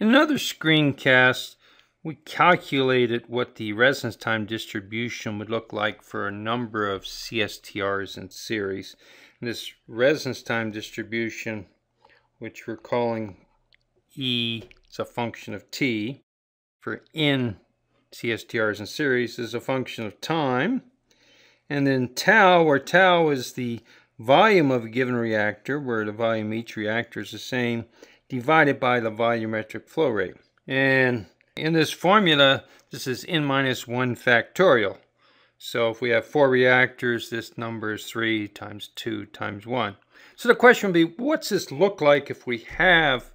In another screencast, we calculated what the residence time distribution would look like for a number of CSTRs in series. And this residence time distribution, which we're calling E, is a function of T, for N CSTRs in series is a function of time. And then tau, where tau is the volume of a given reactor, where the volume of each reactor is the same, divided by the volumetric flow rate. And in this formula, this is n minus 1 factorial. So if we have four reactors, this number is 3 times 2 times 1. So the question would be, what's this look like if we have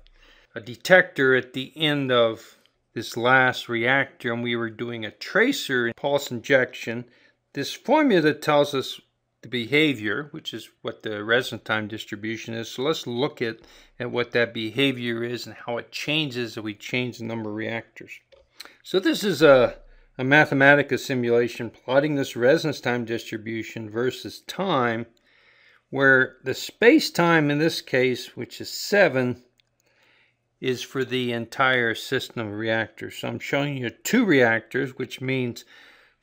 a detector at the end of this last reactor and we were doing a tracer pulse injection? This formula tells us the behavior, which is what the residence time distribution is. So let's look at, at what that behavior is and how it changes if we change the number of reactors. So this is a, a Mathematica simulation plotting this residence time distribution versus time, where the space-time in this case, which is 7, is for the entire system of reactors. So I'm showing you two reactors, which means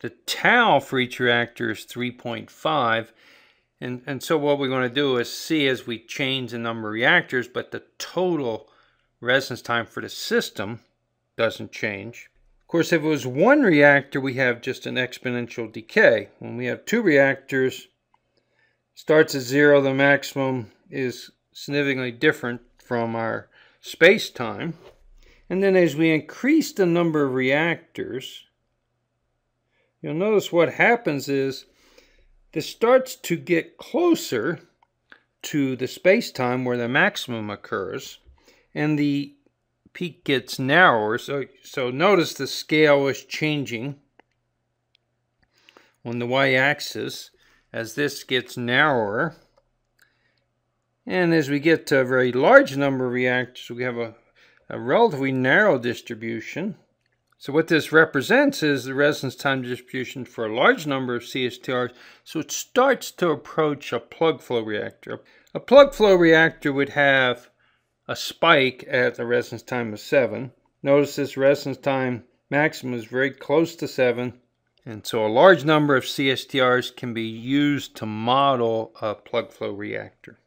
the tau for each reactor is 3.5. And, and so what we're going to do is see as we change the number of reactors, but the total residence time for the system doesn't change. Of course, if it was one reactor, we have just an exponential decay. When we have two reactors, starts at zero, the maximum is significantly different from our space-time. And then as we increase the number of reactors, you'll notice what happens is this starts to get closer to the space-time where the maximum occurs and the peak gets narrower. So so notice the scale is changing on the y-axis as this gets narrower. And as we get to a very large number of reactors we have a, a relatively narrow distribution so what this represents is the residence time distribution for a large number of CSTRs. So it starts to approach a plug flow reactor. A plug flow reactor would have a spike at the residence time of 7. Notice this residence time maximum is very close to 7. And so a large number of CSTRs can be used to model a plug flow reactor.